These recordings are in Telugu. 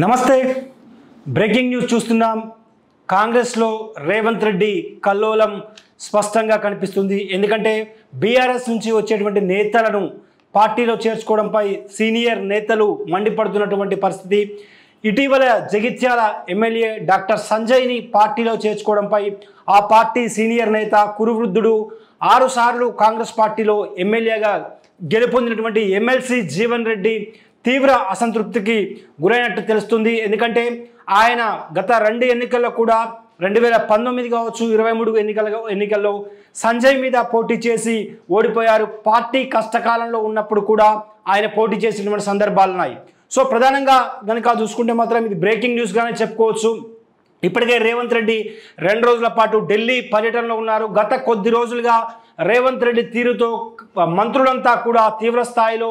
నమస్తే. బ్రేకింగ్ న్యూస్ చూస్తున్నాం. కాంగ్రెస్లో రేవంత్ రెడ్డి కల్లోలం స్పష్టంగా కనిపిస్తుంది. ఎందుకంటే బీఆర్ఎస్ నుంచి వచ్చేటువంటి నేతలను పార్టీలో చేర్చుకోవడంపై సీనియర్ నేతలు మండిపడుతున్నటువంటి పరిస్థితి. ఇటీవల జగిత్యాల ఎమ్మెల్యే డాక్టర్ సంజయ్ని పార్టీలో చేర్చుకోవడంపై ఆ పార్టీ సీనియర్ నేత కురువృద్ధుడు ఆరుసార్లు కాంగ్రెస్ పార్టీలో ఎమ్మెల్యేగా గెలుపొందినటువంటి ఎమ్మెల్సీ జీవన్ రెడ్డి తీవ్ర అసంతృప్తికి గురైనట్టు తెలుస్తుంది. ఎందుకంటే ఆయన గత రెండు ఎన్నికల్లో కూడా రెండు వేల పంతొమ్మిది కావచ్చు ఇరవై మూడు ఎన్నికల ఎన్నికల్లో సంజయ్ మీద పోటీ చేసి ఓడిపోయారు. పార్టీ కష్టకాలంలో ఉన్నప్పుడు కూడా ఆయన పోటీ చేసినటువంటి సందర్భాలు ఉన్నాయి. సో ప్రధానంగా కనుక చూసుకుంటే మాత్రం ఇది బ్రేకింగ్ న్యూస్గానే చెప్పుకోవచ్చు. ఇప్పటికే రేవంత్ రెడ్డి రెండు రోజుల పాటు ఢిల్లీ పర్యటనలో ఉన్నారు. గత కొద్ది రోజులుగా రేవంత్ రెడ్డి తీరుతో మంత్రులంతా కూడా తీవ్ర స్థాయిలో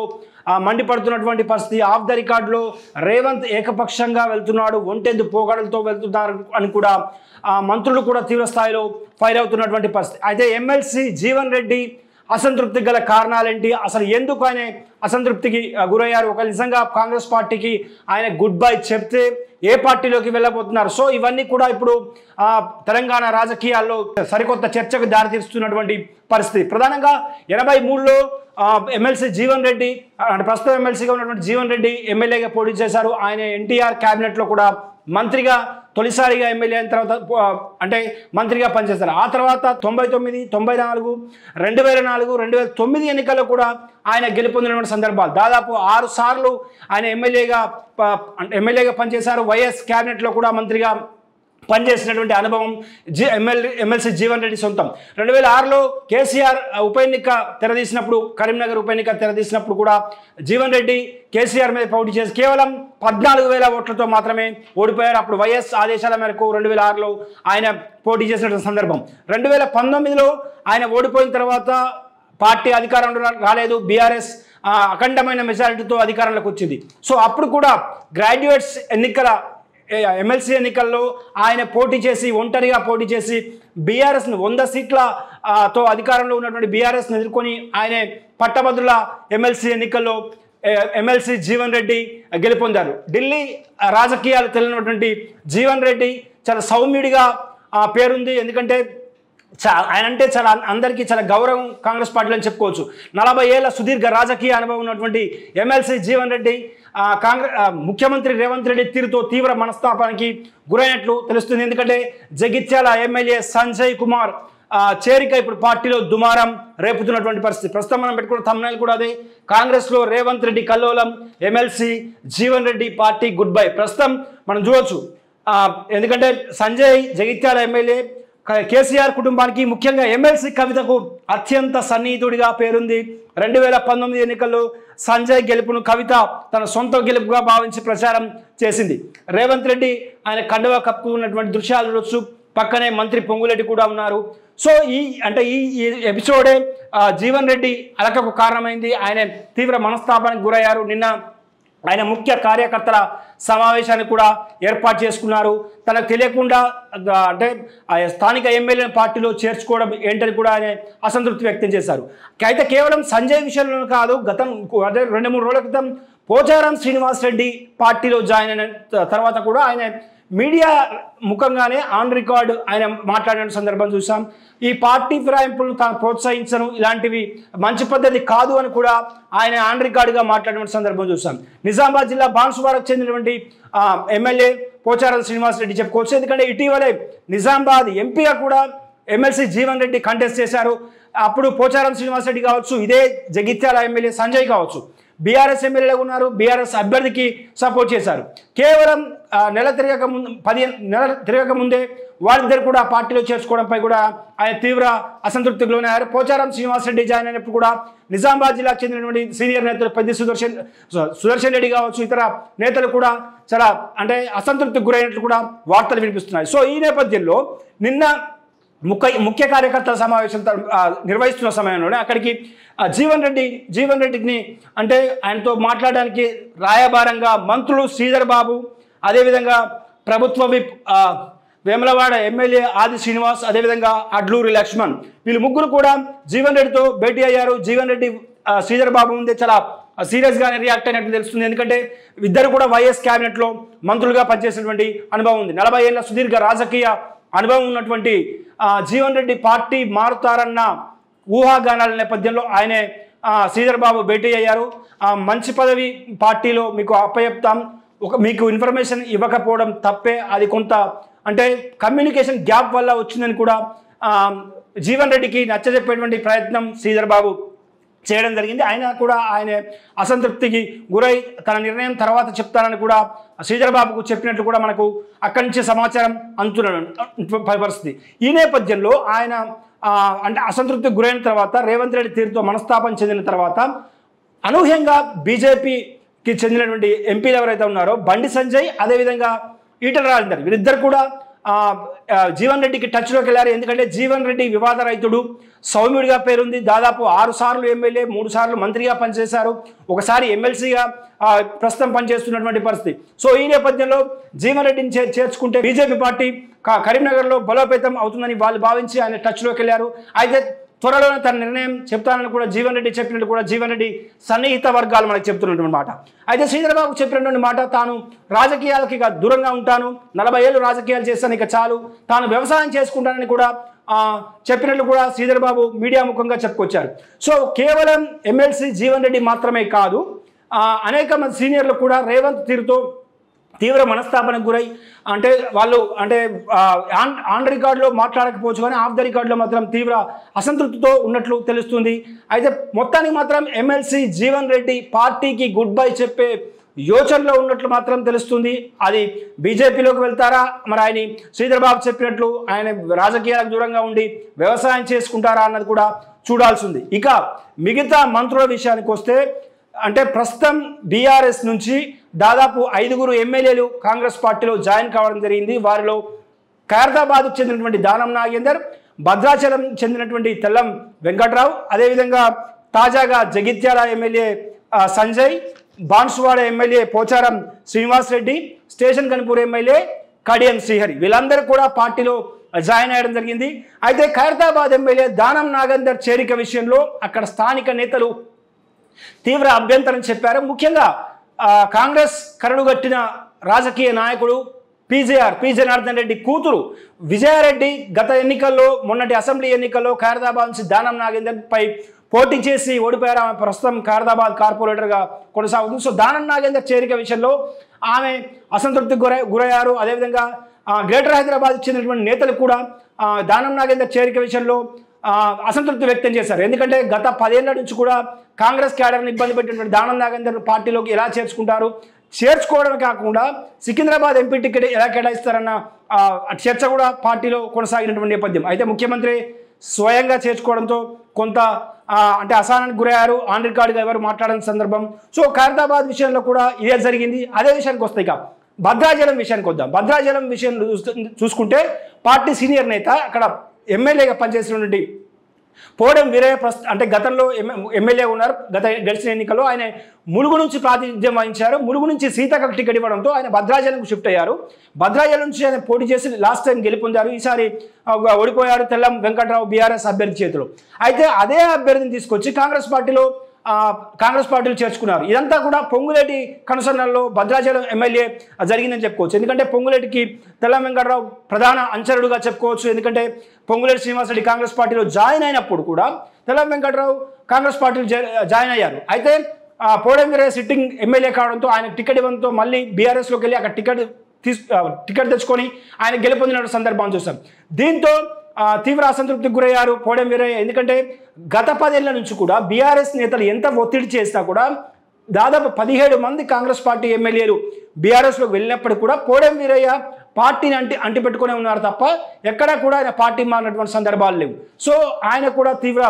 మండిపడుతున్నటువంటి పరిస్థితి ఆఫ్ ద రికార్డులో రేవంత్ ఏకపక్షంగా వెళ్తున్నాడు ఒంటెందు పోగడలతో వెళ్తున్నారు అని కూడా ఆ మంత్రులు కూడా తీవ్ర స్థాయిలో ఫైర్ అవుతున్నటువంటి పరిస్థితి. అయితే ఎమ్మెల్సీ జీవన్ రెడ్డి అసంతృప్తికి గల కారణాలేంటి? అసలు ఎందుకు ఆయన అసంతృప్తికి గురయ్యారు? ఒక నిజంగా కాంగ్రెస్ పార్టీకి ఆయన గుడ్ బై చెప్తే ఏ పార్టీలోకి వెళ్ళబోతున్నారు? సో ఇవన్నీ కూడా ఇప్పుడు తెలంగాణ రాజకీయాల్లో సరికొత్త చర్చకు దారితీస్తున్నటువంటి పరిస్థితి. ప్రధానంగా ఎనభై మూడులో ఎమ్మెల్సీ జీవన్ రెడ్డి అంటే ప్రస్తుతం ఎమ్మెల్సీగా ఉన్నటువంటి జీవన్ రెడ్డి ఎమ్మెల్యేగా పోటీ చేశారు. ఆయన ఎన్టీఆర్ క్యాబినెట్లో కూడా మంత్రిగా తొలిసారిగా ఎమ్మెల్యే అయిన తర్వాత అంటే మంత్రిగా పనిచేస్తారు. ఆ తర్వాత తొంభై తొమ్మిది తొంభై నాలుగు రెండు వేల నాలుగు రెండు వేల తొమ్మిది ఎన్నికల్లో కూడా ఆయన గెలుపొందినటువంటి సందర్భాలు. దాదాపు ఆరు సార్లు ఆయన ఎమ్మెల్యేగా ప- ఎమ్మెల్యేగా పనిచేశారు. వైఎస్ క్యాబినెట్లో కూడా మంత్రిగా పనిచేసినటువంటి అనుభవం జి ఎమ్మెల్యే ఎమ్మెల్సీ జీవన్ రెడ్డి సొంతం. రెండు వేల ఆరులో కేసీఆర్ ఉప ఎన్నిక తెరదీసినప్పుడు కరీంనగర్ ఉప ఎన్నిక తెరదీసినప్పుడు కూడా జీవన్ రెడ్డి కేసీఆర్ మీద పోటీ చేసి కేవలం పద్నాలుగు వేల ఓట్లతో మాత్రమే ఓడిపోయారు. అప్పుడు వైఎస్ ఆదేశాల మేరకు రెండు వేల ఆరులో ఆయన పోటీ చేసినటువంటి సందర్భం. రెండు వేల పంతొమ్మిదిలో ఆయన ఓడిపోయిన తర్వాత పార్టీ అధికారంలో రాలేదు. బీఆర్ఎస్ అఖండమైన మెజారిటీతో అధికారంలోకి వచ్చింది. సో అప్పుడు కూడా గ్రాడ్యుయేట్స్ ఎన్నికల ఎమ్మెల్సీ ఎన్నికల్లో ఆయన పోటీ చేసి ఒంటరిగా పోటీ చేసి బీఆర్ఎస్ను వంద సీట్ల తో అధికారంలో ఉన్నటువంటి బీఆర్ఎస్ను ఎదుర్కొని ఆయన పట్టభద్రుల ఎమ్మెల్సీ ఎన్నికల్లో ఎమ్మెల్సీ జీవన్ రెడ్డి గెలుపొందారు. ఢిల్లీ రాజకీయాలు తెలియనటువంటి జీవన్ రెడ్డి చాలా సౌమ్యుడిగా ఆ, పేరుంది. ఎందుకంటే ఆయన అంటే చాలా అందరికీ చాలా గౌరవం కాంగ్రెస్ పార్టీలో అని చెప్పుకోవచ్చు. నలభై ఏళ్ళ సుదీర్ఘ రాజకీయ అనుభవం ఉన్నటువంటి ఎమ్మెల్సీ జీవన్ రెడ్డి కాంగ్రెస్ ముఖ్యమంత్రి రేవంత్ రెడ్డి తీరుతో తీవ్ర మనస్తాపానికి గురైనట్లు తెలుస్తుంది. ఎందుకంటే జగిత్యాల ఎమ్మెల్యే సంజయ్ కుమార్ చేరిక ఇప్పుడు పార్టీలో దుమారం రేపుతున్నటువంటి పరిస్థితి. ప్రస్తుతం మనం పెట్టుకున్న తమ్ముళ్ళు కూడా అదే. కాంగ్రెస్లో రేవంత్ రెడ్డి కల్లోలం MLC Jeevan Reddy party goodbye. ప్రస్తుతం మనం చూడొచ్చు. ఎందుకంటే సంజయ్ జగిత్యాల ఎమ్మెల్యే కేసీఆర్ కుటుంబానికి ముఖ్యంగా ఎమ్మెల్సీ కవితకు అత్యంత సన్నిహితుడిగా పేరుంది. రెండు వేల పంతొమ్మిది ఎన్నికల్లో సంజయ్ గెలుపును కవిత తన సొంత గెలుపుగా భావించి ప్రచారం చేసింది. రేవంత్ రెడ్డి ఆయన కండువా కప్పుకున్నటువంటి దృశ్యాలు చూడొచ్చు. పక్కనే మంత్రి పొంగులెడ్డి కూడా ఉన్నారు. సో ఈ అంటే ఈ ఈ ఎపిసోడే జీవన్ రెడ్డి అలకకు కారణమైంది. ఆయన తీవ్ర మనస్తాపానికి గురయ్యారు. నిన్న ఆయన ముఖ్య కార్యకర్తల సమావేశాన్ని కూడా ఏర్పాటు చేసుకున్నారు. తనకు తెలియకుండా అంటే స్థానిక ఎమ్మెల్యే పార్టీలో చేర్చుకోవడం ఏంటని కూడా ఆయన అసంతృప్తి వ్యక్తం చేశారు. అయితే కేవలం సంజయ్ విషయంలో కాదు గతం అదే రెండు మూడు రోజుల క్రితం పోచారం శ్రీనివాస్ రెడ్డి పార్టీలో జాయిన్ అయిన త- తర్వాత కూడా ఆయన మీడియా ముఖంగానే ఆన్ రికార్డు ఆయన మాట్లాడిన సందర్భం చూసాం ఈ పార్టీ ఫిరాయింపులను తాను ప్రోత్సహించను ఇలాంటివి మంచి పద్ధతి కాదు అని కూడా ఆయన ఆన్ రికార్డుగా మాట్లాడిన సందర్భం చూసాం నిజామాబాద్ జిల్లా బాన్సువారకు చెందినటువంటి ఎమ్మెల్యే పోచారం శ్రీనివాస్ రెడ్డి చెప్పుకోవచ్చు. ఎందుకంటే ఇటీవలే నిజామాబాద్ ఎంపీగా కూడా ఎమ్మెల్సీ జీవన్ రెడ్డి కంటెస్ట్ చేశారు. అప్పుడు పోచారం శ్రీనివాస్ రెడ్డి కావచ్చు ఇదే జగిత్యాల ఎమ్మెల్యే సంజయ్ కావచ్చు. బీఆర్ఎస్ ఎమ్మెల్యేగా ఉన్నారు. బీఆర్ఎస్ అభ్యర్థికి సపోర్ట్ చేశారు. కేవలం నెల తిరగక ముందు పదిహేను నెల తిరగక ముందే వారిద్దరు కూడా పార్టీలో చేర్చుకోవడంపై కూడా ఆయన తీవ్ర అసంతృప్తికి లోనయ్యారు పోచారం శ్రీనివాసరెడ్డి జాయిన్ అయినప్పుడు కూడా నిజామాబాద్ జిల్లాకు చెందినటువంటి సీనియర్ నేతలు పెద్ద సుదర్శన్ సు- సుదర్శన్ రెడ్డి కావచ్చు ఇతర నేతలు కూడా చాలా అంటే అసంతృప్తికి గురైనట్లు కూడా వార్తలు వినిపిస్తున్నాయి. సో ఈ నేపథ్యంలో నిన్న ముఖ్య ముఖ్య కార్యకర్తల సమావేశం నిర్వహిస్తున్న సమయంలోనే అక్కడికి జీవన్ రెడ్డి జీవన్ రెడ్డిని అంటే ఆయనతో మాట్లాడడానికి రాయబారంగా మంత్రులు శ్రీధర్ బాబు అదేవిధంగా ప్రభుత్వ విప్ వేములవాడ ఎమ్మెల్యే ఆది శ్రీనివాస్ అదేవిధంగా అడ్లూరి లక్ష్మణ్. వీళ్ళు ముగ్గురు కూడా జీవన్ రెడ్డితో భేటీ అయ్యారు. జీవన్ రెడ్డి శ్రీధర్ బాబు ముందే చాలా సీరియస్గానే రియాక్ట్ అయినట్టు తెలుస్తుంది. ఎందుకంటే ఇద్దరు కూడా వైఎస్ క్యాబినెట్లో మంత్రులుగా పనిచేసినటువంటి అనుభవం ఉంది. నలభై ఏళ్ళ సుదీర్ఘ రాజకీయ అనుభవం ఉన్నటువంటి జీవన్ రెడ్డి పార్టీ మారుతారన్న ఊహాగానాల నేపథ్యంలో ఆయనే శ్రీధర్ బాబు భేటీ అయ్యారు. మంచి పదవి పార్టీలో మీకు అప్పయప్తాం. ఒక మీకు ఇన్ఫర్మేషన్ ఇవ్వకపోవడం తప్పే. అది కొంత అంటే కమ్యూనికేషన్ గ్యాప్ వల్ల వచ్చిందని కూడా జీవన్ రెడ్డికి నచ్చజెప్పేటువంటి ప్రయత్నం శ్రీధర్ బాబు చేయడం జరిగింది. ఆయన కూడా ఆయన అసంతృప్తికి గురై తన నిర్ణయం తర్వాత చెప్తారని కూడా శ్రీధరబాబుకు చెప్పినట్లు కూడా మనకు అక్కడి నుంచి సమాచారం అందుతున్న పరిస్థితి. ఈ నేపథ్యంలో ఆయన అంటే అసంతృప్తికి గురైన తర్వాత రేవంత్ రెడ్డి తీరుతో మనస్తాపం చెందిన తర్వాత అనూహ్యంగా బీజేపీకి చెందినటువంటి ఎంపీలు ఎవరైతే ఉన్నారో బండి సంజయ్ అదేవిధంగా ఈటల రాజేందర్ వీరిద్దరు కూడా జీవన్ రెడ్డికి టచ్లోకి వెళ్ళారు. ఎందుకంటే జీవన్ రెడ్డి వివాద రైతుడు. సౌమ్యుడిగా పేరుంది. దాదాపు ఆరు సార్లు ఎమ్మెల్యే మూడు సార్లు మంత్రిగా పనిచేశారు. ఒకసారి ఎమ్మెల్సీగా ప్రస్తుతం పనిచేస్తున్నటువంటి పరిస్థితి. సో ఈ నేపథ్యంలో జీవన్ రెడ్డిని చే- చేర్చుకుంటే బీజేపీ పార్టీ కరీంనగర్లో బలోపేతం అవుతుందని వాళ్ళు భావించి ఆయన టచ్లోకి వెళ్ళారు. అయితే త్వరలోనే తన నిర్ణయం చెప్తానని కూడా జీవన్ రెడ్డి చెప్పినట్టు కూడా జీవన్ రెడ్డి సన్నిహిత వర్గాలు మనకు చెప్తున్నటువంటి మాట. అయితే శ్రీధరబాబు చెప్పినటువంటి మాట తాను రాజకీయాలకి ఇక దూరంగా ఉంటాను. నలభై ఏళ్ళు రాజకీయాలు చేస్తాను ఇక చాలు. తాను వ్యవసాయం చేసుకుంటానని కూడా చెప్పినట్లు కూడా శ్రీధరబాబు మీడియా ముఖంగా చెప్పుకొచ్చారు. సో కేవలం ఎమ్మెల్సీ జీవన్ రెడ్డి మాత్రమే కాదు అనేక మంది సీనియర్లు కూడా రేవంత్ తీరుతో తీవ్ర మనస్తాపనకు గురై అంటే వాళ్ళు అంటే ఆన్ ఆన్ రికార్డులో మాట్లాడకపోవచ్చు కానీ ఆఫ్ ద రికార్డులో మాత్రం తీవ్ర అసంతృప్తితో ఉన్నట్లు తెలుస్తుంది. అయితే మొత్తానికి మాత్రం ఎమ్మెల్సీ జీవన్ రెడ్డి పార్టీకి గుడ్ బై చెప్పే యోచనలో ఉన్నట్లు మాత్రం తెలుస్తుంది. అది బీజేపీలోకి వెళ్తారా? మరి ఆయన శ్రీధర్బాబు చెప్పినట్లు ఆయన రాజకీయాలకు దూరంగా ఉండి వ్యవసాయం చేసుకుంటారా అన్నది కూడా చూడాల్సింది. ఇక మిగతా మంత్రుల విషయానికి వస్తే అంటే ప్రస్తుతం బీఆర్ఎస్ నుంచి దాదాపు ఐదుగురు ఎమ్మెల్యేలు కాంగ్రెస్ పార్టీలో జాయిన్ కావడం జరిగింది. వారిలో ఖైరతాబాద్కు చెందినటువంటి దానం నాగేందర్ భద్రాచలం చెందినటువంటి తెల్లం వెంకట్రావు అదేవిధంగా తాజాగా Jagtial MLA Sanjay Banswada MLA Pocharam Srinivas Reddy station Ghanpur MLA Kadiyam Srihari వీళ్ళందరూ కూడా పార్టీలో జాయిన్ అయ్యడం జరిగింది. అయితే ఖైరతాబాద్ ఎమ్మెల్యే దానం నాగేందర్ చేరిక విషయంలో అక్కడ స్థానిక నేతలు తీవ్ర అభ్యంతరం చెప్పారు. ముఖ్యంగా కాంగ్రెస్ కరడుగట్టిన రాజకీయ నాయకుడు పీజేఆర్ పి జనార్దన్ రెడ్డి కూతురు విజయారెడ్డి గత ఎన్నికల్లో మొన్నటి అసెంబ్లీ ఎన్నికల్లో ఖైరదాబాద్ నుంచి దానం నాగేందర్పై పోటీ చేసి ఓడిపోయారు. ఆమె ప్రస్తుతం ఖైరదాబాద్ కార్పొరేటర్గా కొనసాగుతుంది. సో దానం నాగేందర్ చేరిక విషయంలో ఆమె అసంతృప్తికి గురై గురయ్యారు. అదేవిధంగా గ్రేటర్ హైదరాబాద్ చెందినటువంటి నేతలు కూడా దానం నాగేందర్ చేరిక విషయంలో అసంతృప్తి వ్యక్తం చేశారు. ఎందుకంటే గత పదేళ్ళ నుంచి కూడా కాంగ్రెస్ క్యాడర్ని ఇబ్బంది పెట్టినటువంటి దానం నాగేందర్ పార్టీలోకి ఎలా చేర్చుకుంటారు? చేర్చుకోవడమే కాకుండా సికింద్రాబాద్ ఎంపీ టికెట్ ఎలా కేటాయిస్తారన్న చర్చ కూడా పార్టీలో కొనసాగినటువంటి నేపథ్యం. అయితే ముఖ్యమంత్రి స్వయంగా చేర్చుకోవడంతో కొంత అంటే అసహనానికి గురయ్యారు. ఆన్ రికార్డుగా ఎవరు మాట్లాడని సందర్భం. సో ఖైరతాబాద్ విషయంలో కూడా ఇదే జరిగింది. అదే విషయానికి వస్తాయి ఇక భద్రాచలం విషయానికి వద్దాం. భద్రాచలం విషయం చూసుకుంటే పార్టీ సీనియర్ నేత అక్కడ ఎమ్మెల్యేగా పనిచేసినటువంటి పోవడం వీరయ్య ప్రస్తు అంటే గతంలో ఎమ్మెల్యే ఉన్నారు. గత గడిచిన ఎన్నికల్లో ఆయన ములుగు నుంచి ప్రాతినిధ్యం వహించారు. ములుగు నుంచి సీతకు టికెట్ ఇవ్వడంతో ఆయన భద్రాచలంకు షిఫ్ట్ అయ్యారు. భద్రాచలం నుంచి ఆయన పోటీ చేసి లాస్ట్ టైం గెలుపొందారు. ఈసారి ఓడిపోయారు తెల్లం వెంకట్రావు బీఆర్ఎస్ అభ్యర్థి చేతిలో. అయితే అదే అభ్యర్థిని తీసుకొచ్చి కాంగ్రెస్ పార్టీలో కాంగ్రెస్ పార్టీలు చేర్చుకున్నారు. ఇదంతా కూడా పొంగులేటి కనుసరణలో భద్రాచలం ఎమ్మెల్యే జరిగిందని చెప్పుకోవచ్చు. ఎందుకంటే పొంగులేటికి తెల్ల వెంకటరావు ప్రధాన అంచరుడుగా చెప్పుకోవచ్చు. ఎందుకంటే పొంగులేటి శ్రీనివాసరెడ్డి కాంగ్రెస్ పార్టీలో జాయిన్ అయినప్పుడు కూడా తెల్ల వెంకటరావు కాంగ్రెస్ పార్టీలో జాయిన్ అయ్యారు. అయితే పోడం వీరయ్య సిట్టింగ్ ఎమ్మెల్యే కావడంతో ఆయన టికెట్ ఇవ్వడంతో మళ్ళీ బీఆర్ఎస్లోకి వెళ్ళి అక్కడ టికెట్ తీసు టికెట్ తెచ్చుకొని ఆయన గెలుపొందిన సందర్భం చూసాం. దీంతో తీవ్ర అసంతృప్తికి గురయ్యారు పోడం వీరయ్య ఎందుకంటే గత పదేళ్ళ నుంచి కూడా బీఆర్ఎస్ నేతలు ఎంత ఒత్తిడి చేసినా కూడా దాదాపు పదిహేడు మంది కాంగ్రెస్ పార్టీ ఎమ్మెల్యేలు బీఆర్ఎస్లోకి వెళ్ళినప్పటికీ కూడా పోడం వీరయ్య పార్టీని అంటి అంటిపెట్టుకునే ఉన్నారు తప్ప ఎక్కడా కూడా ఆయన పార్టీ మారినటువంటి సందర్భాలు లేవు. సో ఆయన కూడా తీవ్ర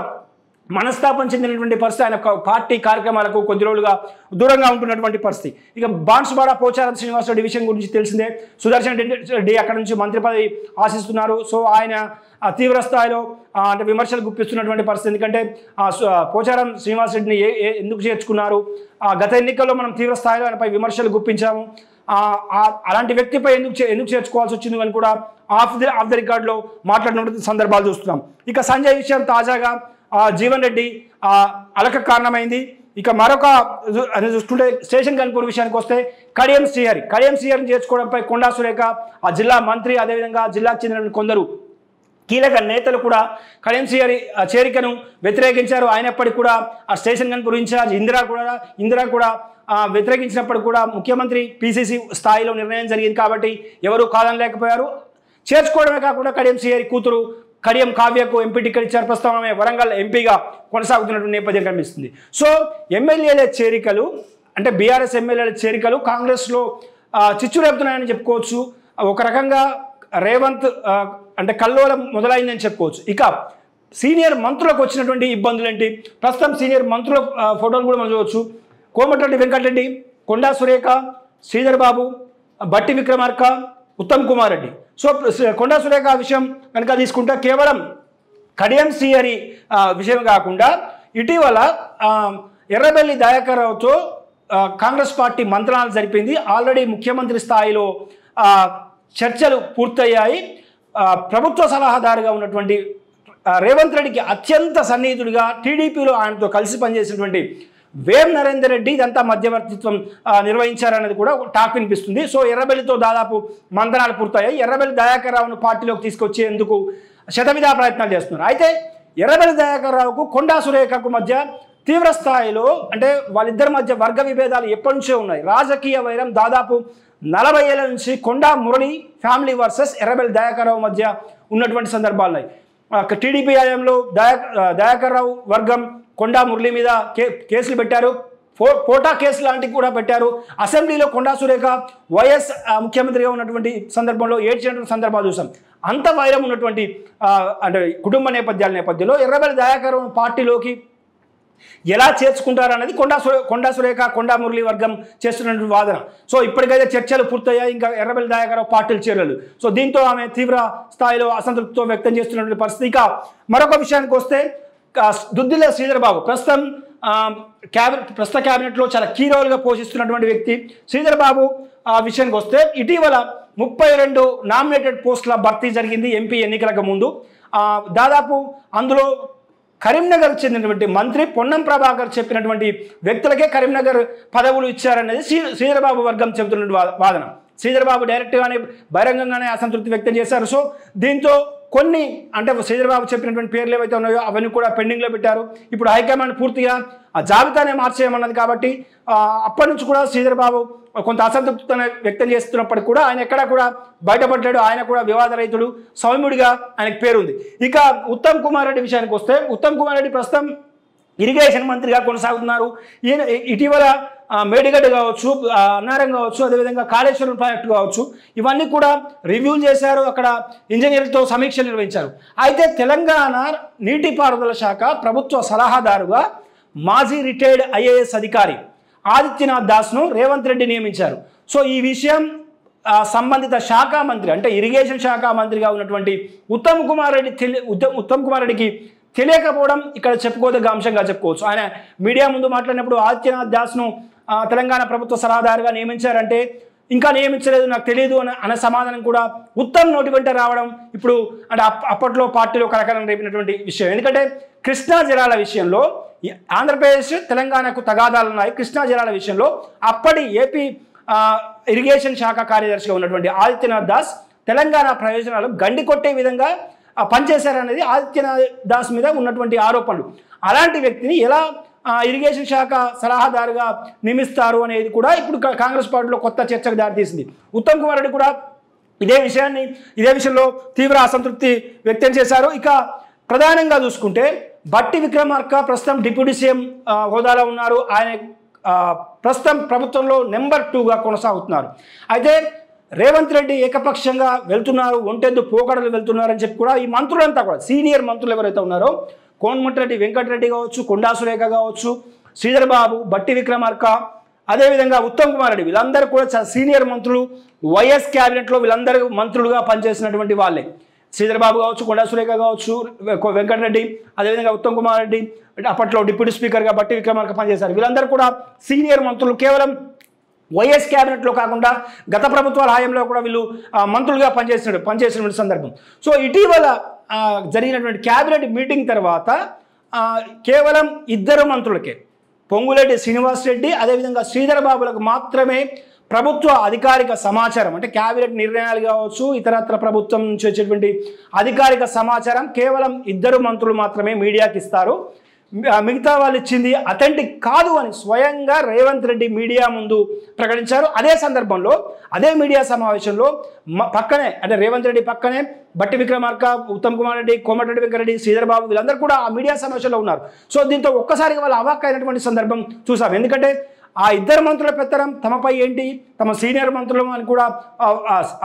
మనస్తాపం చెందినటువంటి పరిస్థితి. ఆయన ఒక పార్టీ కార్యక్రమాలకు కొద్ది రోజులుగా దూరంగా ఉంటున్నటువంటి పరిస్థితి. ఇక బాన్సువాడ పోచారం శ్రీనివాసరావు విషయం గురించి తెలిసిందే. సుదర్శన్ రెడ్డి అక్కడ నుంచి మంత్రి పదవి ఆశిస్తున్నారు. సో ఆయన తీవ్ర స్థాయిలో అంటే విమర్శలు గుప్పిస్తున్నటువంటి పరిస్థితి. ఎందుకంటే ఆ, సు- పోచారం శ్రీనివాసరెడ్డిని ఏ ఏ- ఎందుకు చేర్చుకున్నారు? ఆ, గత ఎన్నికల్లో మనం తీవ్ర స్థాయిలో ఆయనపై విమర్శలు గుప్పించాము. అలాంటి వ్యక్తిపై ఎందుకు చే- ఎందుకు చేర్చుకోవాల్సి వచ్చింది అని కూడా ఆఫ్ ది ఆఫ్ ద రికార్డులో మాట్లాడినటువంటి సందర్భాలు చూస్తున్నాం. ఇక సంజయ్ విషయం తాజాగా జీవన్ రెడ్డి ఆ, అలక కారణమైంది. ఇక మరొక అది చూస్తుంటే స్టేషన్ కనుపూర్ విషయానికి వస్తే కడియం శ్రీహరి కడియం శ్రీహరిని చేర్చుకోవడంపై కొండా సురేఖ ఆ జిల్లా మంత్రి అదేవిధంగా జిల్లాకు చెందిన కొందరు కీలక నేతలు కూడా కడియం శ్రీహరి చేరికను వ్యతిరేకించారు. అయినప్పటికీ కూడా ఆ స్టేషన్ గన్పూర్ ఇన్ఛార్జ్ ఇందిరా కూడా ఇందిరా కూడా వ్యతిరేకించినప్పుడు వ్యతిరేకించినప్పటికీ కూడా ముఖ్యమంత్రి పిసిసి స్థాయిలో నిర్ణయం జరిగింది కాబట్టి ఎవరు కాదనలేకపోయారు చేర్చుకోవడమే కాకుండా కడియం శ్రీహరి కూతురు కడియం కావ్యకు ఎంపీ టికెట్ ఇచ్చారు ఆమె వరంగల్ ఎంపీగా కొనసాగుతున్నటువంటి నేపథ్యం కనిపిస్తుంది. సో ఎమ్మెల్యేల చేరికలు అంటే బీఆర్ఎస్ ఎమ్మెల్యేల చేరికలు కాంగ్రెస్లో చిచ్చు రేపుతున్నాయని చెప్పుకోవచ్చు. ఒక రకంగా రేవంత్ అంటే కల్లోలం మొదలైందని చెప్పుకోవచ్చు. ఇక సీనియర్ మంత్రులకు వచ్చినటువంటి ఇబ్బందులు ఏంటి ప్రస్తుతం సీనియర్ మంత్రుల ఫోటోలు కూడా మనం చూడవచ్చు కోమటిరెడ్డి వెంకటరెడ్డి కొండా సురేఖ శ్రీధర్ బాబు బట్టి విక్రమార్క ఉత్తమ్ కుమార్ రెడ్డి. సో కొండా సురేఖ విషయం కనుక తీసుకుంటే కేవలం కడియం సియరి విషయం కాకుండా ఇటీవల ఎర్రబెల్లి దయాకర్రావుతో కాంగ్రెస్ పార్టీ మంత్రాలు జరిపింది. ఆల్రెడీ ముఖ్యమంత్రి స్థాయిలో చర్చలు పూర్తయ్యాయి. ప్రభుత్వ సలహాదారుగా ఉన్నటువంటి రేవంత్ రెడ్డికి అత్యంత సన్నిహితుడిగా టీడీపీలో ఆయనతో కలిసి పనిచేసినటువంటి వేం నరేందర్ రెడ్డి ఇదంతా మధ్యవర్తిత్వం నిర్వహించారనేది కూడా ఒక టాక్ వినిపిస్తుంది. సో ఎర్రబెల్లితో దాదాపు మంతనాలు పూర్తయ్యాయి. ఎర్రబెల్లి దయాకర్ రావును పార్టీలోకి తీసుకొచ్చేందుకు శతవిధా ప్రయత్నాలు చేస్తున్నారు. అయితే ఎర్రబెల్లి దయాకర్ రావుకు కొండా సురేఖకు మధ్య తీవ్ర స్థాయిలో అంటే వాళ్ళిద్దరి మధ్య వర్గ విభేదాలు ఎప్పటి నుంచో ఉన్నాయి. రాజకీయ వైరం దాదాపు నలభై ఏళ్ళ నుంచి కొండా మురళి ఫ్యామిలీ వర్సెస్ ఎర్రబెల్లి దయాకర్ రావు మధ్య ఉన్నటువంటి సందర్భాలున్నాయి టీడీపీ హయాంలో దయా దయాకర్ రావు వర్గం కొండా మురళి మీద కే కేసులు పెట్టారు. ఫో పోటా కేసు లాంటివి కూడా పెట్టారు. అసెంబ్లీలో కొండా సురేఖ వైఎస్ ముఖ్యమంత్రిగా ఉన్నటువంటి సందర్భంలో ఏడ్చినటువంటి సందర్భాలు చూసాం. అంత వైరం ఉన్నటువంటి అంటే కుటుంబ నేపథ్యాల నేపథ్యంలో ఎర్రబెల్లి దయాకర్ పార్టీలోకి ఎలా చేర్చుకుంటారనేది కొండా సురే కొండా సురేఖ కొండా మురళి వర్గం చేస్తున్నటువంటి వాదన. సో ఇప్పటికైతే చర్చలు పూర్తయ్యాయి ఇంకా ఎర్రబెల్లి దయాకరావు పార్టీలు చేరలేదు. సో దీంతో ఆమె తీవ్ర స్థాయిలో అసంతృప్తితో వ్యక్తం చేస్తున్నటువంటి పరిస్థితి. ఇక మరొక విషయానికి వస్తే దుద్దిల శ్రీధరబాబు ప్రస్తుతం క్యాబినెట్ ప్రస్తుత క్యాబినెట్లో చాలా కీ రోల్గా పోషిస్తున్నటువంటి వ్యక్తి. శ్రీధరబాబు ఆ విషయానికి వస్తే ఇటీవల ముప్పై రెండు నామినేటెడ్ పోస్టుల భర్తీ జరిగింది ఎంపీ ఎన్నికలకు ముందు. దాదాపు అందులో కరీంనగర్ చెందినటువంటి మంత్రి పొన్నం ప్రభాకర్ చెప్పినటువంటి వ్యక్తులకే కరీంనగర్ పదవులు ఇచ్చారనేది శ్రీ శ్రీధరబాబు వర్గం చెబుతున్న వా- వాదన. శ్రీధరబాబు డైరెక్ట్గానే బహిరంగంగానే అసంతృప్తి వ్యక్తం చేశారు. సో దీంతో కొన్ని అంటే శ్రీధరబాబు చెప్పినటువంటి పేర్లు ఏవైతే ఉన్నాయో అవన్నీ కూడా పెండింగ్లో పెట్టారు. ఇప్పుడు హైకమాండ్ పూర్తిగా ఆ జాబితానే మార్చేయమన్నది కాబట్టి అప్పటి నుంచి కూడా శ్రీధరబాబు కొంత అసంతృప్తితో వ్యక్తం చేస్తున్నప్పటికీ కూడా ఆయన ఎక్కడా కూడా బయటపడ్డాడు ఆయన కూడా వివాద రైతుడు సౌమ్యుడిగా ఆయనకు పేరుంది. ఇక ఉత్తమ్ కుమార్ రెడ్డి విషయానికి వస్తే ఉత్తమ్ కుమార్ రెడ్డి ప్రస్తుతం ఇరిగేషన్ మంత్రిగా కొనసాగుతున్నారు. ఈయన ఇటీవల మేడిగడ్డ కావచ్చు అన్నారం కావచ్చు అదేవిధంగా కాళేశ్వరం ప్రాజెక్టు కావచ్చు ఇవన్నీ కూడా రివ్యూ చేశారు. అక్కడ ఇంజనీర్లతో సమీక్షలు నిర్వహించారు. అయితే తెలంగాణ నీటిపారుదల శాఖ ప్రభుత్వ సలహాదారుగా మాజీ రిటైర్డ్ ఐఏఎస్ అధికారి ఆదిత్యనాథ్ దాస్ను రేవంత్ రెడ్డి నియమించారు. సో ఈ విషయం సంబంధిత శాఖ మంత్రి అంటే ఇరిగేషన్ శాఖ మంత్రిగా ఉన్నటువంటి ఉత్తమ్ కుమార్ రెడ్డి తెలి ఉత్తమ్ కుమార్ రెడ్డికి తెలియకపోవడం ఇక్కడ చెప్పుకోదగ్గ అంశంగా చెప్పుకోవచ్చు. ఆయన మీడియా ముందు మాట్లాడినప్పుడు ఆదిత్యనాథ్ దాస్ను తెలంగాణ ప్రభుత్వ సలహాదారుగా నియమించారంటే ఇంకా నియమించలేదు నాకు తెలియదు అని అనే సమాధానం కూడా ఉత్తమ్ నోటి వెంట రావడం ఇప్పుడు అంటే అప్పట్లో పార్టీలో కలకలం రేపినటువంటి విషయం. ఎందుకంటే కృష్ణా జలాల విషయంలో ఆంధ్రప్రదేశ్ తెలంగాణకు తగాదాలు ఉన్నాయి. కృష్ణా జలాల విషయంలో అప్పటి ఏపీ ఇరిగేషన్ శాఖ కార్యదర్శిగా ఉన్నటువంటి ఆదిత్యనాథ్ దాస్ తెలంగాణ ప్రయోజనాలు గండి కొట్టే విధంగా పనిచేశారనేది ఆదిత్యనాథ్ దాస్ మీద ఉన్నటువంటి ఆరోపణలు. అలాంటి వ్యక్తిని ఎలా ఇరిగేషన్ శాఖ సలహాదారుగా నియమిస్తారు అనేది కూడా ఇప్పుడు కాంగ్రెస్ పార్టీలో కొత్త చర్చకు దారితీసింది. ఉత్తమ్ కుమార్ రెడ్డి కూడా ఇదే విషయాన్ని ఇదే విషయంలో తీవ్ర అసంతృప్తి వ్యక్తం చేశారు. ఇక ప్రధానంగా చూసుకుంటే బట్టి విక్రమార్క ప్రస్తుతం డిప్యూటీ సీఎం హోదాలో ఉన్నారు. ఆయన ప్రస్తుతం ప్రభుత్వంలో నెంబర్ టూగా కొనసాగుతున్నారు. అయితే రేవంత్ రెడ్డి ఏకపక్షంగా వెళ్తున్నారు ఒంటెద్దు పోకడలు వెళ్తున్నారని చెప్పి కూడా ఈ మంత్రులంతా కూడా సీనియర్ మంత్రులు ఎవరైతే ఉన్నారో కోన్మటిరెడ్డి వెంకటరెడ్డి కావచ్చు కొండా సురేఖ కావచ్చు శ్రీధర్ బాబు బట్టి విక్రమార్క అదేవిధంగా ఉత్తమ్ కుమార్ రెడ్డి వీళ్ళందరూ కూడా సీనియర్ మంత్రులు వైఎస్ క్యాబినెట్లో వీళ్ళందరూ మంత్రులుగా పనిచేసినటువంటి వాళ్ళే. శ్రీధర్ బాబు కావచ్చు కొండా సురేఖ కావచ్చు వెంకటరెడ్డి అదేవిధంగా ఉత్తమ్ కుమార్ రెడ్డి అప్పట్లో డిప్యూటీ స్పీకర్గా బట్టి విక్రమార్క పనిచేశారు. వీళ్ళందరూ కూడా సీనియర్ మంత్రులు కేవలం వైఎస్ క్యాబినెట్లో కాకుండా గత ప్రభుత్వాల హయాంలో కూడా వీళ్ళు మంత్రులుగా పనిచేసినాడు పనిచేసినటువంటి సందర్భం. సో ఇటీవల జరిగినటువంటి క్యాబినెట్ మీటింగ్ తర్వాత కేవలం ఇద్దరు మంత్రులకే పొంగులేటి శ్రీనివాస్ రెడ్డి అదేవిధంగా శ్రీధర్ బాబులకు మాత్రమే ప్రభుత్వ అధికారిక సమాచారం అంటే క్యాబినెట్ నిర్ణయాలు కావచ్చు ఇతరత్ర ప్రభుత్వం నుంచి వచ్చేటువంటి అధికారిక సమాచారం కేవలం ఇద్దరు మంత్రులు మాత్రమే మీడియాకి ఇస్తారు. మిగతా వాళ్ళు ఇచ్చింది అథెంటిక్ కాదు అని స్వయంగా రేవంత్ రెడ్డి మీడియా ముందు ప్రకటించారు. అదే సందర్భంలో అదే మీడియా సమావేశంలో పక్కనే అంటే రేవంత్ రెడ్డి పక్కనే బట్టి విక్రమార్క ఉత్తమ్ కుమార్ రెడ్డి కోమటిరెడ్డి వెంకరెడ్డి శ్రీధర్ బాబు వీళ్ళందరూ కూడా ఆ మీడియా సమావేశంలో ఉన్నారు. సో దీంతో ఒక్కసారిగా వాళ్ళు అవాక్ అయినటువంటి సందర్భం చూసాం. ఎందుకంటే ఆ ఇద్దరు మంత్రుల పెత్తనం తమపై ఏంటి? తమ సీనియర్ మంత్రులు అని కూడా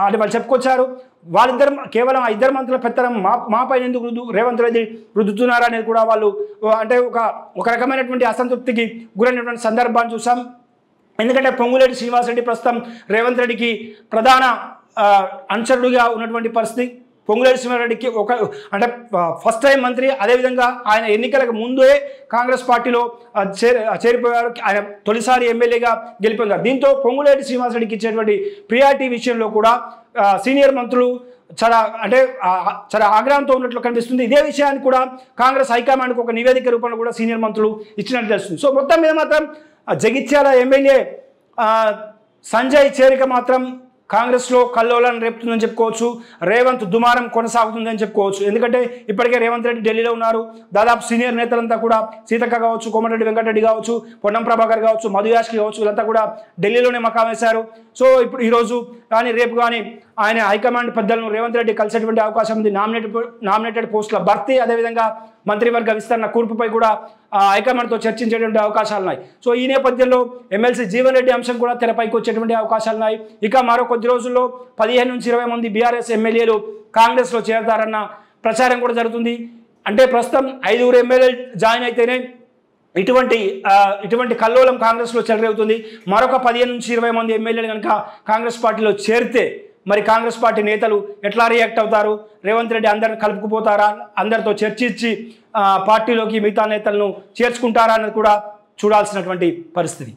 అంటే వాళ్ళు చెప్పుకొచ్చారు. వాళ్ళిద్దరు కేవలం ఆ ఇద్దరు మంత్రుల పెత్తనం మా మాపై ఎందుకు రుద్దు రేవంత్ రెడ్డి రుద్దుతున్నారు అనేది కూడా వాళ్ళు అంటే ఒక ఒక రకమైనటువంటి అసంతృప్తికి గురైనటువంటి సందర్భాన్ని చూసాం. ఎందుకంటే పొంగులేటి శ్రీనివాసరెడ్డి ప్రస్తుతం రేవంత్ రెడ్డికి ప్రధాన ఆ, అనుచరుడుగా ఉన్నటువంటి పరిస్థితి. పొంగులేటి శ్రీనివాసరెడ్డికి ఒక అంటే ఫస్ట్ టైం మంత్రి అదేవిధంగా ఆయన ఎన్నికలకు ముందే కాంగ్రెస్ పార్టీలో చేరి చేరిపోయారు. ఆయన తొలిసారి ఎమ్మెల్యేగా గెలిపోయారు దీంతో పొంగులేటి శ్రీనివాసరెడ్డికి ఇచ్చేటువంటి ప్రియారిటీ విషయంలో కూడా సీనియర్ మంత్రులు చాలా అంటే చాలా ఆగ్రహంతో ఉన్నట్లు కనిపిస్తుంది. ఇదే విషయాన్ని కూడా కాంగ్రెస్ హైకమాండ్కి ఒక నివేదిక రూపంలో కూడా సీనియర్ మంత్రులు ఇచ్చినట్టు తెలుస్తుంది. సో మొత్తం మీద మాత్రం జగిత్యాల ఎమ్మెల్యే సంజయ్ చేరిక మాత్రం కాంగ్రెస్లో కల్లోలాన్ని రేపుతుందని చెప్పుకోవచ్చు రేవంత్ దుమారం కొనసాగుతుందని చెప్పుకోవచ్చు. ఎందుకంటే ఇప్పటికే రేవంత్ రెడ్డి ఢిల్లీలో ఉన్నారు. దాదాపు సీనియర్ నేతలంతా కూడా సీతక్క కావచ్చు కోమటిరెడ్డి వెంకటరెడ్డి కావచ్చు పొన్నం ప్రభాకర్ కావచ్చు మధుయాష్కి కావచ్చు వీళ్ళంతా కూడా ఢిల్లీలోనే మకాం వేశారు. సో ఇప్పుడు ఈరోజు కానీ రేపు కానీ ఆయన హైకమాండ్ పెద్దలను రేవంత్ రెడ్డి కలిసేటువంటి అవకాశం ఉంది. నామినేటెడ్ నామినేటెడ్ పోస్టుల భర్తీ అదేవిధంగా మంత్రివర్గ విస్తరణ కూర్పుపై కూడా హైకమాండ్తో చర్చించేటువంటి అవకాశాలు ఉన్నాయి. సో ఈ నేపథ్యంలో ఎమ్మెల్సీ జీవన్ రెడ్డి అంశం కూడా తెరపైకి వచ్చేటువంటి అవకాశాలు ఉన్నాయి. ఇక మరో కొద్ది రోజుల్లో పదిహేను నుంచి ఇరవై మంది బీఆర్ఎస్ ఎమ్మెల్యేలు కాంగ్రెస్లో చేరతారన్న ప్రచారం కూడా జరుగుతుంది. అంటే ప్రస్తుతం ఐదుగురు ఎమ్మెల్యేలు జాయిన్ అయితేనే ఇటువంటి ఇటువంటి కల్లోలం కాంగ్రెస్లో చెలరేగుతుంది. మరొక పదిహేను నుంచి ఇరవై మంది ఎమ్మెల్యేలు కనుక కాంగ్రెస్ పార్టీలో చేరితే మరి కాంగ్రెస్ పార్టీ నేతలు ఎట్లా రియాక్ట్ అవుతారు? రేవంత్ రెడ్డి అందరిని కలుపుకుపోతారా? అందరితో చర్చించి పార్టీలోకి మిగతా నేతలను చేర్చుకుంటారా అన్నది కూడా చూడాల్సినటువంటి పరిస్థితి.